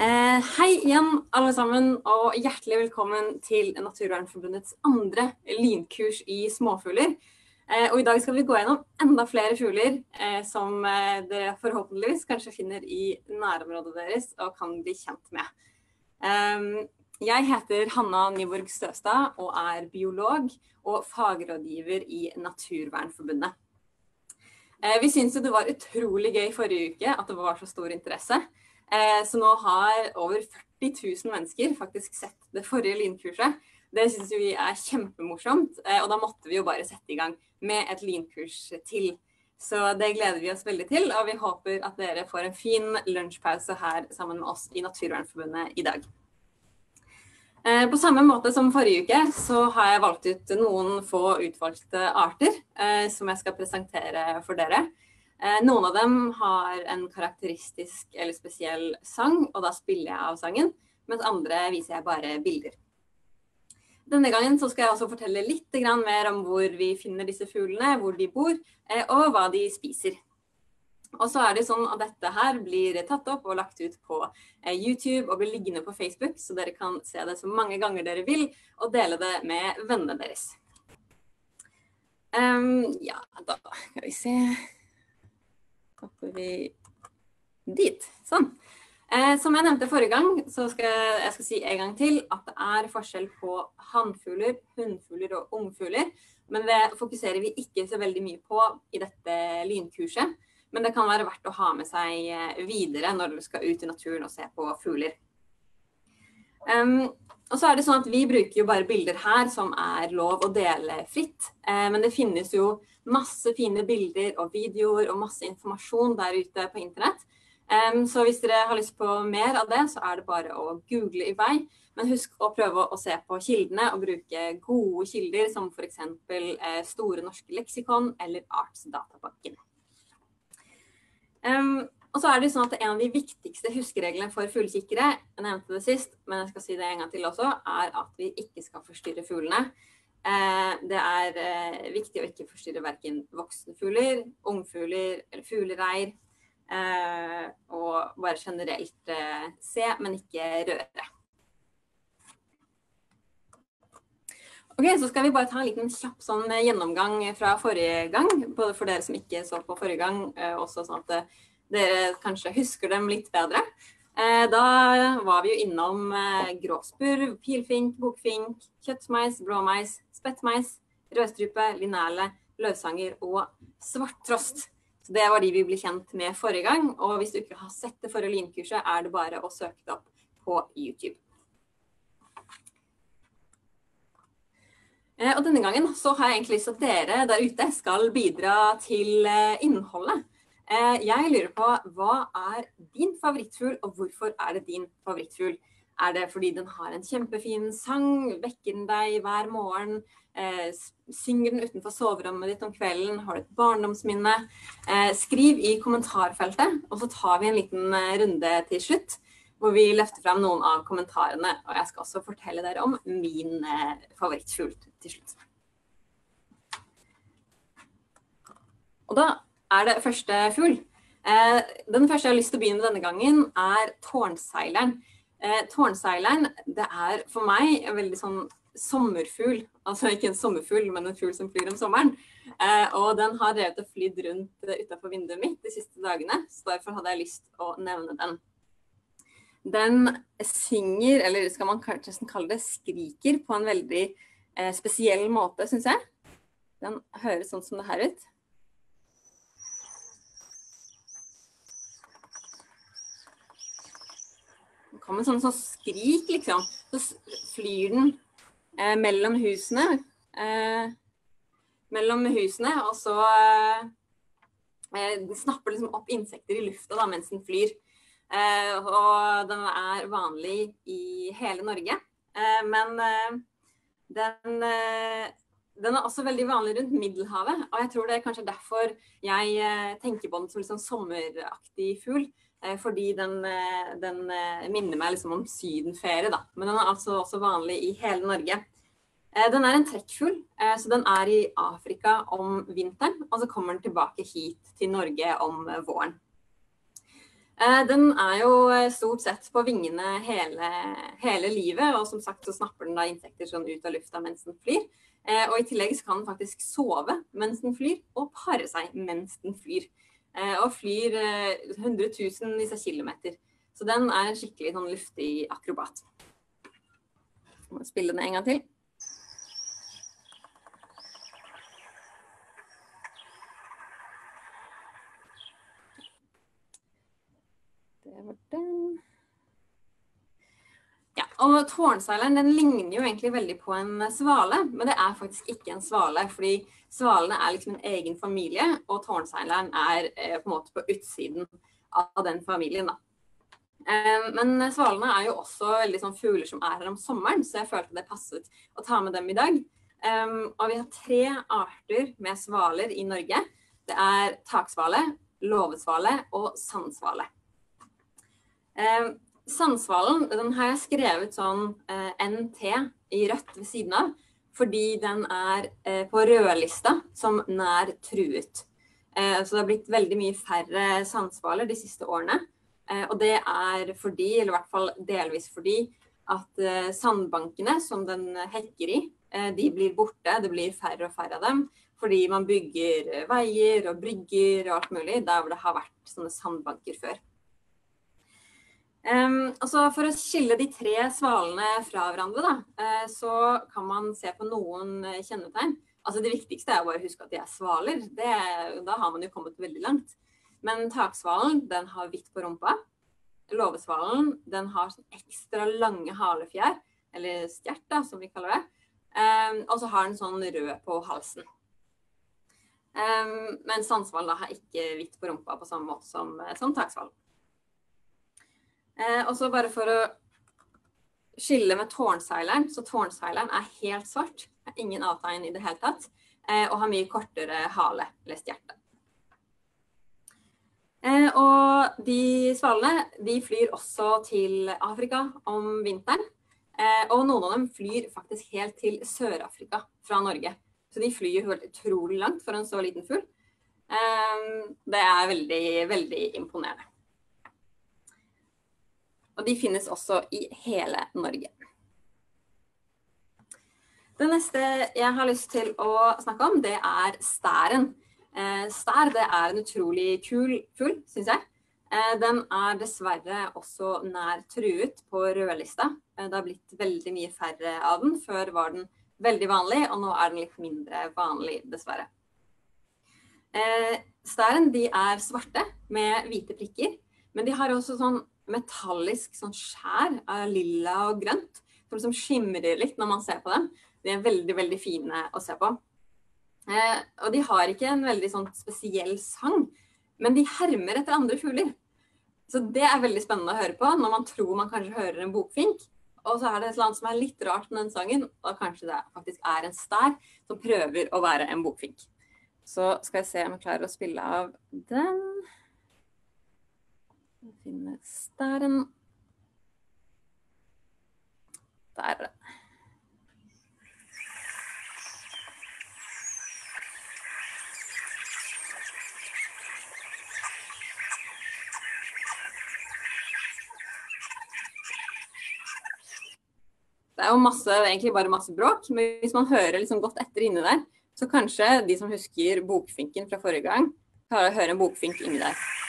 Eh, hei igjen, alle sammen, og hjertelig velkommen til Naturvernforbundets andre lynkurs i småfugler. Eh, og I dag skal vi gå gjennom enda flere fugler eh, som eh, dere forhåpentligvis kanskje finner i nærområdet deres og kan bli kjent med. Ehm, jeg heter Hanna Nyborg Støstad og er biolog og fagrådgiver i Naturvernforbundet. Eh, vi syns det var utrolig gøy forrige uke at det var så stor interesse. Eh, så nå har over 40 000 mennesker faktisk sett det forrige lynkurset. Det syns vi er kjempemorsomt, eh, og da måtte vi jo bare sette i gang med et lynkurs til. Så det gleder vi oss veldig til, og vi håper at dere får en fin lunsjpause her sammen med oss i Naturvernforbundet i dag. Eh, på samme måte som forrige uke, så har jeg valgt ut noen få utvalgte arter som jeg skal presentere for dere. Eh, noen av dem har en karakteristisk eller spesiell sang, og da spiller jeg av sangen. Mens andre viser jeg bare bilder. Denne gangen skal jeg også fortelle litt mer om hvor vi finner disse fuglene, hvor de bor, eh, og hva de spiser. Og så er det sånn at dette her blir tatt opp og lagt ut på eh, YouTube og blir liggende på Facebook, så dere kan se det så mange ganger dere vil, og dele det med vennene deres. Um, ja, da skal vi se hopper vi dit. Sånn. Eh, som jeg nevnte forrige gang, så skal jeg skal si en gang til at det er forskjell på hannfugler, hunnfugler og ungfugler. Men det fokuserer vi ikke så veldig mye på i dette lynkurset. Men det kan være verdt å ha med seg eh, videre når du skal ut i naturen og se på fugler. Um, og så er det sånn at Vi bruker jo bare bilder her som er lov å dele fritt. Eh, men det finnes jo masse fine bilder og videoer og masse informasjon der ute på internett. Um, så hvis dere har lyst på mer av det, så er det bare å google i vei. Men husk å prøve å se på kildene og bruke gode kilder som f.eks. Eh, Store norske leksikon eller Artsdatabanken. Um, og så er det sånn at En av de viktigste huskereglene for fuglekikkere jeg nevnte det sist, men jeg skal si det en gang til også, er at vi ikke skal forstyrre fuglene. Eh, det er eh, viktig å ikke forstyrre verken voksne fugler, ungfugler eller fuglereir. Eh, og bare generelt se, men ikke røre. Ok, Så skal vi bare ta en liten kjapp sånn gjennomgang fra forrige gang. Både for dere som ikke så på forrige gang, også sånn at dere kanskje husker dem litt bedre. Eh, da var vi jo innom grovspurv, gråspurv, pilfink, bokfink, kjøttmeis, blåmeis, spettmeis, rødstrupe, linerle, løvsanger og svarttrost. Så Det var de vi ble kjent med forrige gang. Og hvis du ikke har sett det forrige linkurset, er det bare å søke det opp på YouTube. Eh, og denne gangen så har jeg egentlig lyst til at dere der ute skal bidra til innholdet. Eh, jeg lurer på hva er din favorittfugl, og hvorfor er det din favorittfugl? Er det fordi den har en kjempefin sang, vekker den deg hver morgen, eh, synger den utenfor soverommet ditt om kvelden, har du et barndomsminne? Eh, skriv i kommentarfeltet, og så tar vi en liten eh, runde til slutt. Hvor vi løfter fram noen av kommentarene. Og jeg skal også fortelle dere om min eh, favorittfugl til slutt. Og da er det første fugl. Eh, den første jeg har lyst til å begynne med denne gangen, er tårnseileren. Eh, tårnseileren det er for meg en veldig sånn sommerfugl. Altså ikke en sommerfugl, men en fugl som flyr om sommeren. Eh, og den har drevet og flydd rundt utafor vinduet mitt de siste dagene, så derfor hadde jeg lyst å nevne den. Den synger, eller skal man kanskje kalle det skriker, på en veldig spesiell måte, syns jeg. Den høres sånn som det her ut. Kommer sånn, sånn skrik, liksom. Så flyr den eh, mellom husene. Eh, mellom husene, og så eh, Den snapper liksom opp insekter i lufta da, mens den flyr. Eh, og den er vanlig i hele Norge. Eh, men eh, den den er også veldig vanlig rundt Middelhavet, og jeg tror det er kanskje derfor jeg tenker på den som en sånn sommeraktig fugl. Eh, fordi den, eh, den eh, minner meg liksom om sydenferie, da. Men den er altså også vanlig i hele Norge. Den er en trekkfugl, så den er i Afrika om vinteren. Og så kommer den tilbake hit til Norge om våren. Den er jo stort sett på vingene hele, hele, livet, og som sagt så snapper den da insekter sånn ut av lufta mens den flyr. Og i tillegg så kan den faktisk sove mens den flyr, og pare seg mens den flyr. Og flyr hundretusenvis av kilometer. Så den er en skikkelig sånn luftig akrobat. Jeg må spille den en gang til. Det var den. Og Tårnseileren den ligner jo egentlig veldig på en svale, men det er faktisk ikke en svale. fordi svalene er liksom en egen familie, og tårnseileren er eh, på en måte på utsiden av den familien. da. Eh, men svalene er jo også veldig sånn fugler som er her om sommeren, så jeg følte det passet å ta med dem i dag. Um, og vi har tre arter med svaler i Norge. Det er taksvale, låvesvale og sandsvale. Eh, Sandsvalen den har jeg skrevet sånn eh, NT i rødt ved siden av, fordi den er eh, på rødlista som nær truet. Eh, så det har blitt veldig mye færre sandsvaler de siste årene. Eh, og det er fordi, eller i hvert fall delvis fordi, at eh, sandbankene som den hekker i, eh, de blir borte. Det blir færre og færre av dem. Fordi man bygger veier og brygger og alt mulig der hvor det har vært sånne sandbanker før. Um, for å skille de tre svalene fra hverandre, da, uh, så kan man se på noen uh, kjennetegn. Altså Det viktigste er å bare huske at de er svaler. Det, da har man jo kommet veldig langt. Men taksvalen den har hvitt på rumpa. Låvesvalen den har sånn ekstra lange halefjær, eller stjert, da, som vi kaller det. Um, og så har den sånn rød på halsen. Um, men sandsvalen har ikke hvitt på rumpa på samme måte som, eh, som taksvalen. Eh, og så bare for å skille med tårnseileren, så tårnseileren er helt svart. Er ingen avtegn i det hele tatt. Eh, og har mye kortere hale, eller stjerte. Eh, og de svalene de flyr også til Afrika om vinteren. Eh, og noen av dem flyr faktisk helt til Sør-Afrika fra Norge. Så de flyr helt utrolig langt for en så liten fugl. Eh, det er veldig, veldig imponerende. Og de finnes også i hele Norge. Det neste jeg har lyst til å snakke om, det er stæren. Eh, stær det er en utrolig kul fugl, syns jeg. Eh, den er dessverre også nær truet på rødlista. Eh, det har blitt veldig mye færre av den. Før var den veldig vanlig, og nå er den litt mindre vanlig, dessverre. Stæren de er svarte med hvite prikker, men de har også sånn metallisk sånn skjær av lilla og grønt. Som liksom skimrer litt når man ser på dem. De er veldig, veldig fine å se på. Eh, og de har ikke en veldig sånn spesiell sang, men de hermer etter andre fugler. Så det er veldig spennende å høre på når man tror man kanskje hører en bokfink. Og så er det et eller annet som er litt rart med den sangen, og kanskje det faktisk er en stær som prøver å være en bokfink. Så skal jeg se om jeg klarer å spille av den. Finne finnes Der er det. Det er jo masse, egentlig bare masse bråk, men hvis man hører liksom godt etter inni der, så kanskje de som husker bokfinken fra forrige gang, klarer å høre en bokfink inni der.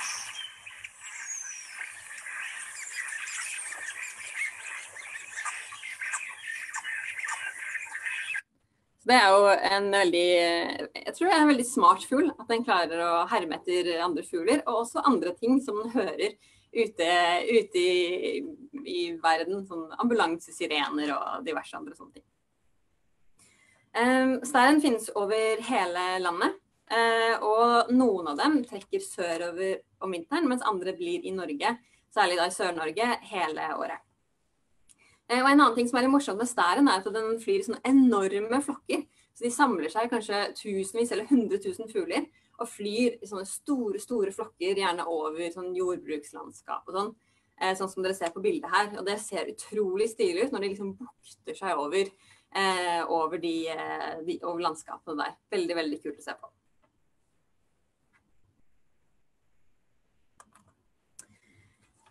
Det er jo en veldig Jeg tror det er en veldig smart fugl. At den klarer å herme etter andre fugler. Og også andre ting som den hører ute, ute i, i, verden. Sånn ambulansesirener og diverse andre sånne ting. Um, Stæren finnes over hele landet. Uh, og noen av dem trekker sørover om vinteren, mens andre blir i Norge, særlig da i Sør-Norge, hele året. Eh, og En annen ting som er litt morsomt med stæren, er at den flyr i sånne enorme flokker. Så De samler seg kanskje tusenvis eller hundre tusen fugler og flyr i sånne store store flokker, gjerne over sånn jordbrukslandskap og sånn. Eh, sånn som dere ser på bildet her. Og det ser utrolig stilig ut når de liksom bukter seg over, eh, over, de, de, over landskapene der. Veldig, veldig kult å se på.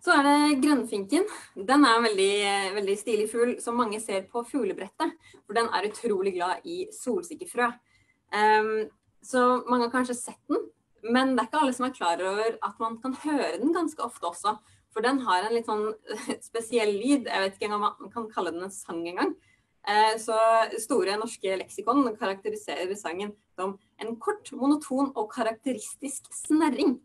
Så er det grønnfinken. Den er en veldig, veldig stilig fugl som mange ser på fuglebrettet. For den er utrolig glad i solsikkefrø. Um, så mange har kanskje sett den, men det er ikke alle som er klar over at man kan høre den ganske ofte også. For den har en litt sånn spesiell lyd. Jeg vet ikke engang om man kan kalle den en sang engang. Uh, så Store norske leksikon karakteriserer sangen som en kort, monoton og karakteristisk snerring.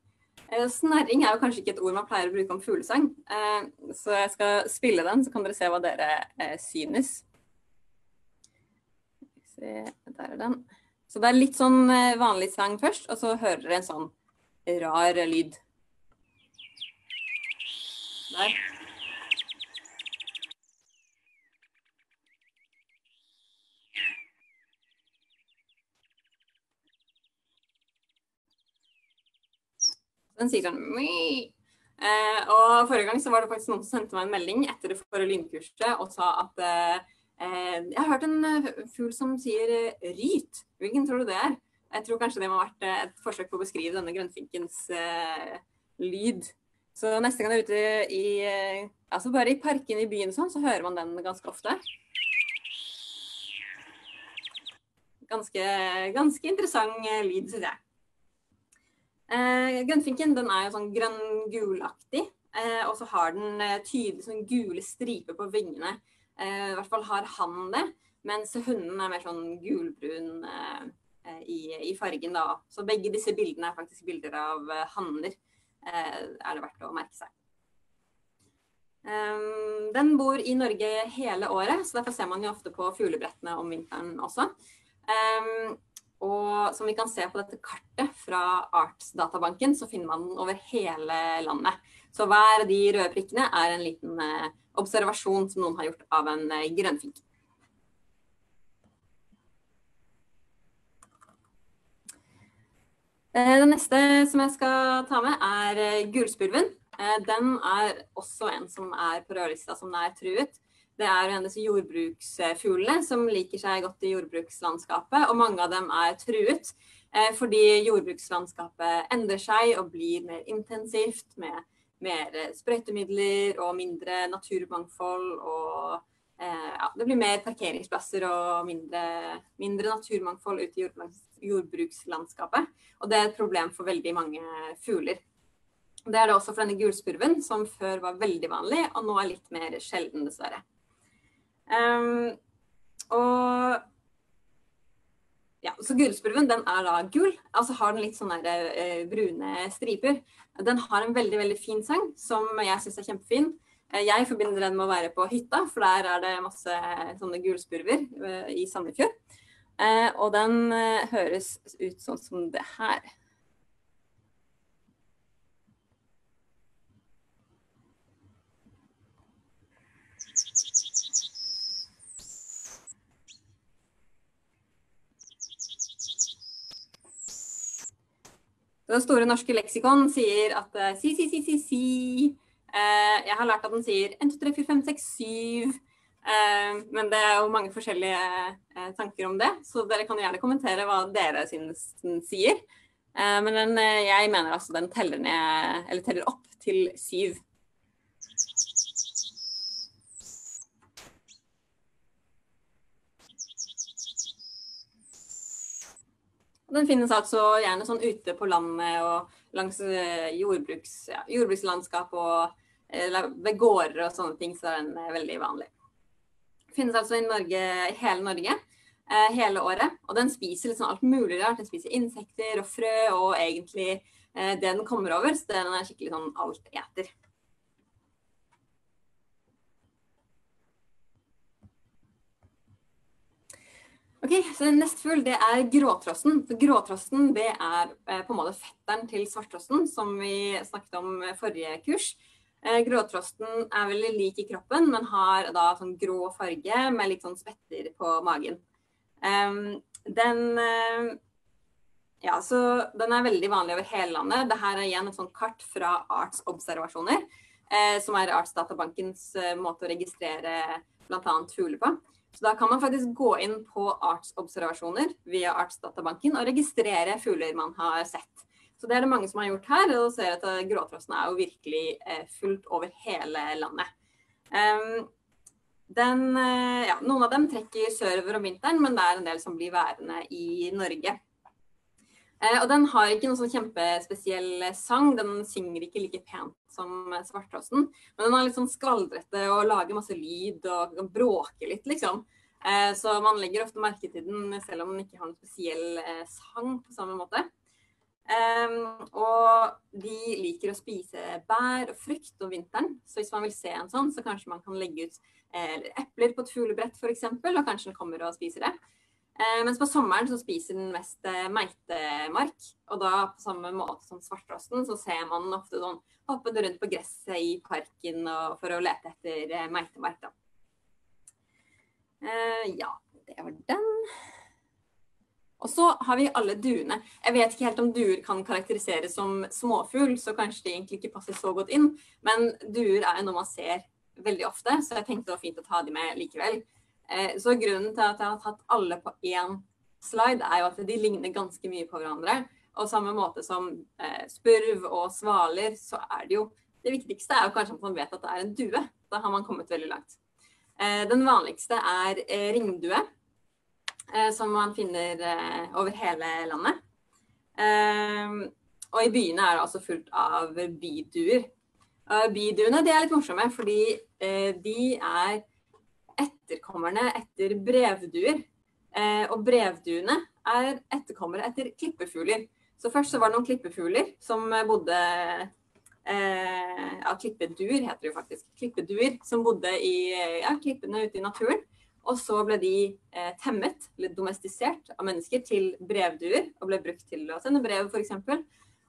Eh, snerring er jo kanskje ikke et ord man pleier å bruke om fuglesang, eh, så jeg skal spille den, så kan dere se hva dere eh, synes. Der er den. Så det er litt sånn vanlig sang først, og så hører dere en sånn rar lyd. Der. Den sier sånn eh, og Forrige gang så var det faktisk noen som sendte meg en melding etter det forrige lynkurset og sa at eh, jeg har hørt en eh, fugl som sier eh, ryt. Hvilken tror du det er? Jeg tror kanskje det må ha vært eh, et forsøk på å beskrive denne grønnfinkens eh, lyd. Så neste gang du er ute i altså bare i parken i byen sånn, så hører man den ganske ofte. Ganske, ganske interessant lyd, syns jeg. Eh, grønnfinken den er jo sånn grønn-gulaktig, eh, og så har den eh, tydelig sånn gule striper på vingene. Eh, I hvert fall har han det, mens hunden er mer sånn gulbrun eh, eh, i, i, fargen. da. Så begge disse bildene er faktisk bilder av hanner, er det verdt å merke seg. Um, den bor i Norge hele året, så derfor ser man jo ofte på fuglebrettene om vinteren også. Um, og som vi kan se på dette kartet fra Artsdatabanken, så finner man den over hele landet. Så hver av de røde prikkene er en liten eh, observasjon som noen har gjort av en eh, grønnfink. Eh, den neste som jeg skal ta med, er gulspurven. Den er også en som er på rødlista som er truet. Det er en av disse jordbruksfuglene som liker seg godt i jordbrukslandskapet, og mange av dem er truet eh, fordi jordbrukslandskapet endrer seg og blir mer intensivt med mer sprøytemidler og mindre naturmangfold. og eh, ja, Det blir mer parkeringsplasser og mindre, mindre naturmangfold ute i jordbrukslandskapet. Og det er et problem for veldig mange fugler. Det er det også for denne gulspurven, som før var veldig vanlig, og nå er litt mer sjelden, dessverre. Um, og ja, så Gullspurven den er da gull, altså har den litt sånne der, uh, brune striper. Den har en veldig veldig fin sang som jeg syns er kjempefin. Uh, jeg forbinder den med å være på hytta, for der er det masse sånne gulspurver uh, i Sandefjord. og den høres ut sånn som det her. Det store norske leksikon sier at uh, si, si, si, si, si. Uh, jeg har lært at den sier 1, 2, 3, 4, 5, 6, 7. Uh, men det er jo mange forskjellige uh, tanker om det, så dere kan gjerne kommentere hva dere synes den sier. men den, jeg mener altså den teller, ned, eller teller opp til syv. Den finnes altså gjerne sånn ute på landet og langs eh, jordbruks, ja, jordbrukslandskap og eller ved gårder og sånne ting, så den er veldig vanlig. Finnes altså i Norge, hele Norge eh, hele året. Og den spiser liksom alt mulig rart. Den spiser insekter og frø og egentlig eh, det den kommer over. Så den er skikkelig sånn alteter. Ok, så Neste fugl det er gråtrosten. Gråtrosten det er eh, på en måte fetteren til svarttrosten, som vi snakket om forrige kurs. Eh, gråtrosten er veldig lik i kroppen, men har da sånn grå farge med litt sånn spetter på magen. Den, ja, så den er veldig vanlig over hele landet. Dette er igjen et sånt kart fra artsobservasjoner, uh, som er Artsdatabankens uh, måte å registrere bl.a. fugler på. Så da kan man faktisk gå inn på artsobservasjoner via Artsdatabanken og registrere fugler man har sett. Så det er det mange som har gjort her. Og ser at gråtrossen er jo virkelig fullt over hele landet. Um, den, ja, noen av dem trekker sørover om vinteren, men det er en del som blir værende i Norge. Eh, og den har ikke noen sånn kjempespesiell sang. Den synger ikke like pent som Svarttrosten. Men den har litt sånn skvaldrete og lager masse lyd og, og bråker litt, liksom. Eh, så man legger ofte merke til den selv om den ikke har noen spesiell eh, sang på samme måte. Um, og de liker å spise bær og frukt om vinteren, så hvis man vil se en sånn, så kanskje man kan legge ut eh, epler på et fuglebrett f.eks., og kanskje den kommer og spiser det. Eh, mens på sommeren så spiser den mest eh, meitemark. Og da på samme måte som svarttrosten, så ser man ofte sånn hoppende rundt på gresset i parken for å lete etter eh, meitemark. Da. ja, det var den. Og så har vi alle duene. Jeg vet ikke helt om duer kan karakteriseres som småfugl, så kanskje de egentlig ikke passer så godt inn. Men duer er jo noe man ser veldig ofte, så jeg tenkte det var fint å ta de med likevel. Eh, så grunnen til at jeg har tatt alle på én slide, er jo at de ligner ganske mye på hverandre. Og samme måte som eh, spurv og svaler, så er det jo Det viktigste er jo kanskje at man vet at det er en due. Da har man kommet veldig langt. Eh, den vanligste er ringdue, som man finner over hele landet. Og i byene er det altså fullt av biduer. Biduene er litt morsomme, fordi de er etterkommerne etter brevduer. Eh, og brevduene er etterkommere etter klippefugler. Så først så var det noen klippefugler som bodde eh, Ja, klippeduer heter det jo faktisk. Klippeduer som bodde i ja, klippene ute i naturen. Og så ble de eh, temmet, eller domestisert, av mennesker til brevduer. Og ble brukt til å sende brev, f.eks.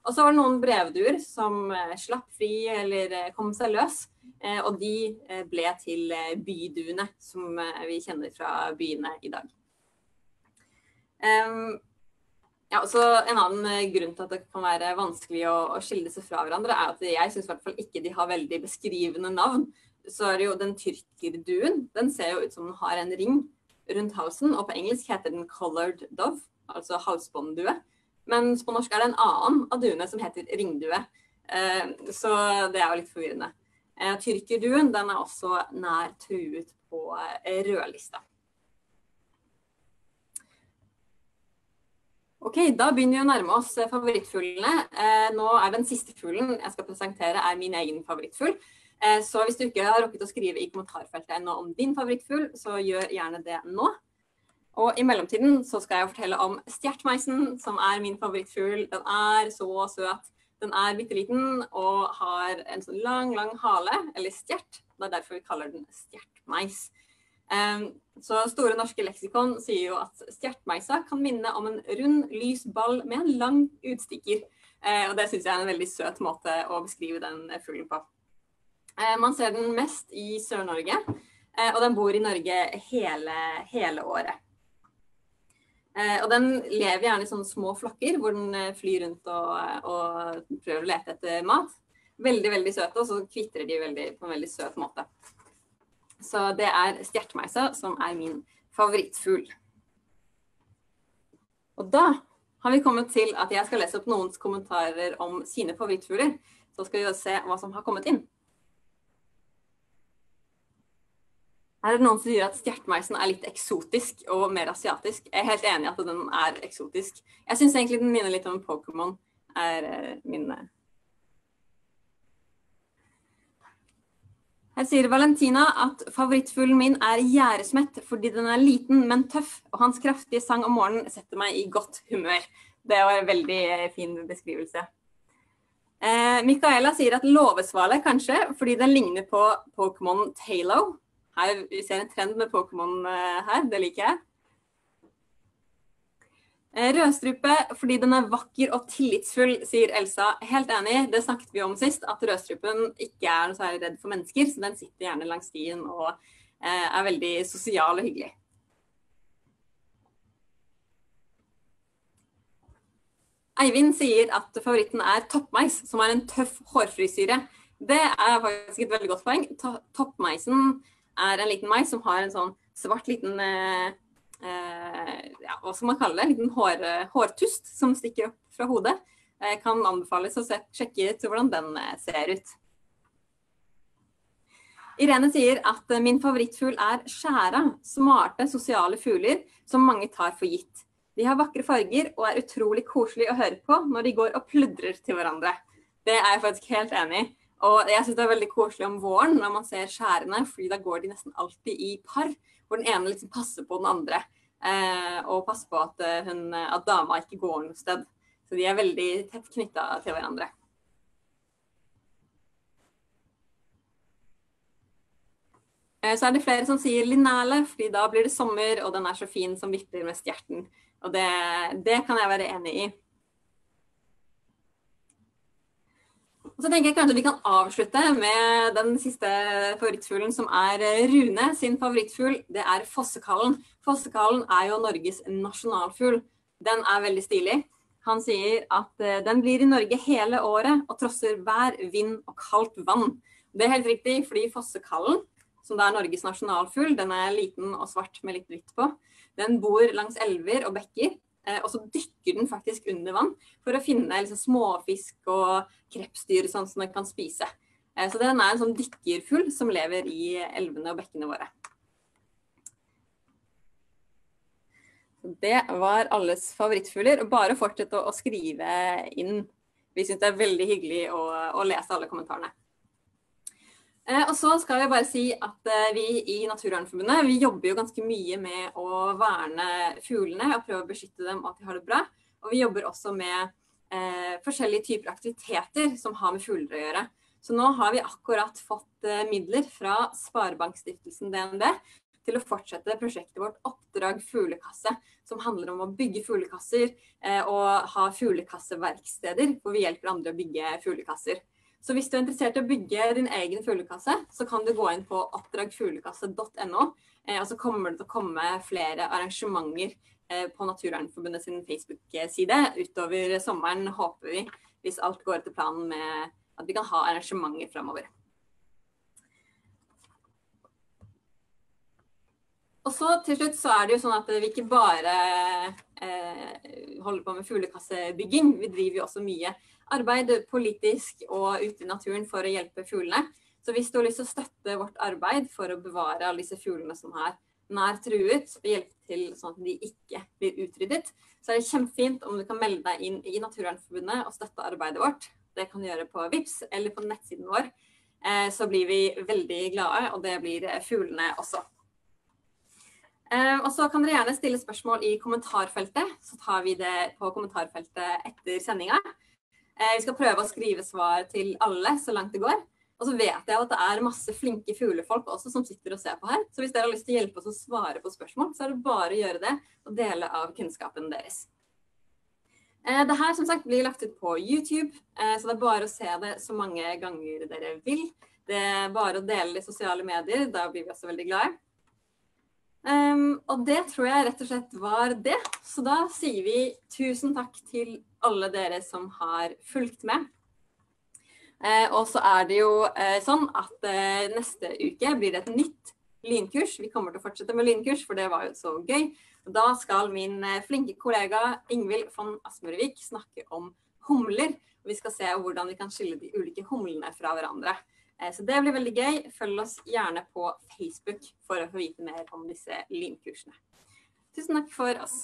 Og så var det noen brevduer som eh, slapp fri eller eh, kom seg løs. Eh, og de ble til byduene, som vi kjenner fra byene i dag. Ja, så En annen grunn til at det kan være vanskelig å, skille seg fra hverandre, er at jeg syns ikke de har veldig beskrivende navn. Så er det jo den tyrkerduen. Den ser jo ut som den har en ring rundt halsen, og på engelsk heter den colored dove, altså halsbånddue. Mens på norsk er det en annen av duene som heter ringdue. Eh, så det er jo litt forvirrende. Eh, tyrkerduen den er også nær truet på eh, rødlista. Ok, Da begynner vi å nærme oss favorittfuglene. Nå er Den siste fuglen jeg skal presentere er min egen favorittfugl. Så hvis du ikke har rukket å skrive i kommentarfeltet ennå om din favorittfugl, så gjør gjerne det nå. Og i mellomtiden så skal jeg fortelle om stjertmeisen, som er min favorittfugl. Den er så søt. Den er bitte liten og har en sånn lang, lang hale, eller stjert. Det er derfor vi kaller den stjertmeis. Um, så Store norske leksikon sier jo at stjertmeisa kan minne om en rund, lys ball med en lang utstikker. Uh, og det syns jeg er en veldig søt måte å beskrive den fuglen på. Uh, man ser den mest i Sør-Norge, uh, og den bor i Norge hele, hele året. Eh, og den lever gjerne i sånne små flokker hvor den eh, flyr rundt og, og prøver å lete etter mat. Veldig, veldig søte, og så kvitrer de veldig, på en veldig søt måte. Så det er stjertmeisa som er min favorittfugl. Og da har vi kommet til at jeg skal lese opp noens kommentarer om sine favorittfugler. Så skal vi se hva som har kommet inn. Her er det noen som sier at stjertmeisen er litt eksotisk og mer asiatisk. Jeg er helt enig i at den er eksotisk. Jeg syns egentlig den minner litt om Pokémon. er eh, min eh. Her sier Valentina at favorittfuglen min er gjæresmett fordi den er liten, men tøff. Og hans kraftige sang om morgenen setter meg i godt humør. Det var en veldig eh, fin beskrivelse. Eh, Micaela sier at låvesvale kanskje, fordi den ligner på Pokémon Talo. Her, vi ser en trend med Pokémon eh, her, det liker jeg. Eh, rødstrupe fordi den er vakker og tillitsfull, sier Elsa. Helt enig, det snakket vi om sist, at rødstrupen ikke er noe særlig redd for mennesker, så den sitter gjerne langs stien og eh, er veldig sosial og hyggelig. Eivind sier at favoritten er toppmeis, som er en tøff hårfrisyre. Det er faktisk et veldig godt poeng. Toppmeisen er en liten mais som har en sånn svart liten eh, eh, ja, Hva skal man kalle det? En liten hår, hårtust som stikker opp fra hodet. kan anbefales å sjekke ut hvordan den ser ut. Irene sier at min favorittfugl er skjæra, smarte, sosiale fugler som mange tar for gitt. De har vakre farger og er utrolig koselige å høre på når de går og pludrer til hverandre. Det er jeg faktisk helt enig i. Og jeg syns det er veldig koselig om våren når man ser skjærene, fordi da går de nesten alltid i par. Hvor den ene liksom passer på den andre. Eh, og passer på at, eh, hun, at, dama ikke går noe sted. Så de er veldig tett knytta til hverandre. Eh, så er det flere som sier linnæle, fordi da blir det sommer, og den er så fin som vipper med stjerten. Og det, det kan jeg være enig i. Og så tenker jeg kanskje vi kan avslutte med den siste favorittfuglen, som er Rune sin favorittfugl. Det er fossekallen. Fossekallen er jo Norges nasjonalfugl. Den er veldig stilig. Han sier at eh, den blir i Norge hele året og trosser vær, vind og kaldt vann. Det er helt riktig, fordi fossekallen, som da er Norges nasjonalfugl, den er liten og svart med litt hvitt på, den bor langs elver og bekker. Eh, og så dykker den faktisk under vann for å finne liksom, småfisk og krepsdyr sånn som den kan spise. Eh, så den er en sånn dykkerfugl som lever i elvene og bekkene våre. Det var alles favorittfugler. Bare fortsett å, skrive inn. Vi syns det er veldig hyggelig å, å lese alle kommentarene. Eh, og så skal jeg bare si at eh, vi i Naturvernforbundet vi jobber jo ganske mye med å verne fuglene og prøve å beskytte dem og at de har det bra. Og vi jobber også med eh, forskjellige typer aktiviteter som har med fugler å gjøre. Så nå har vi akkurat fått eh, midler fra Sparebankstiftelsen DNB til å fortsette prosjektet vårt Oppdrag fuglekasse, som handler om å bygge fuglekasser eh, og ha fuglekasseverksteder hvor vi hjelper andre å bygge fuglekasser. Så hvis du er interessert i å bygge din egen fuglekasse, så kan du gå inn på oppdragfuglekasse.no. Eh, og så kommer det til å komme flere arrangementer eh, på Naturvernforbundet sin Facebook-side utover sommeren, håper vi. Hvis alt går etter planen med at vi kan ha arrangementer framover. Og så til slutt så er det jo sånn at vi ikke bare eh, holder på med fuglekassebygging. Vi driver jo også mye arbeid politisk og ute i naturen for å hjelpe fuglene. Så hvis du har lyst til å støtte vårt arbeid for å bevare alle disse fuglene som er nær truet, og hjelpe til sånn at de ikke blir utryddet, så er det kjempefint om du kan melde deg inn i Naturvernforbundet og støtte arbeidet vårt. Det kan du gjøre på VIPS eller på nettsiden vår. Eh, så blir vi veldig glade, og det blir fuglene også. Eh, og så kan dere gjerne stille spørsmål i kommentarfeltet, så tar vi det på kommentarfeltet etter sendinga. Eh, vi skal prøve å skrive svar til alle så langt det går. Og så vet jeg at det er masse flinke fuglefolk også som sitter og ser på her. Så hvis dere har lyst til å hjelpe oss å svare på spørsmål, så er det bare å gjøre det og dele av kunnskapen deres. Eh, det her som sagt blir lagt ut på YouTube, eh, så det er bare å se det så mange ganger dere vil. Det er bare å dele i sosiale medier, da blir vi også veldig glade. Um, og det tror jeg rett og slett var det. Så da sier vi tusen takk til alle dere som har fulgt med. Uh, og så er det jo uh, sånn at uh, neste uke blir det et nytt lynkurs. Vi kommer til å fortsette med lynkurs, for det var jo så gøy. Da skal min flinke kollega Ingvild von Asmørvik snakke om humler. Og vi skal se hvordan vi kan skille de ulike humlene fra hverandre. Eh, så det blir veldig gøy. Følg oss gjerne på Facebook for å få vite mer om disse lynkursene. Tusen takk for oss.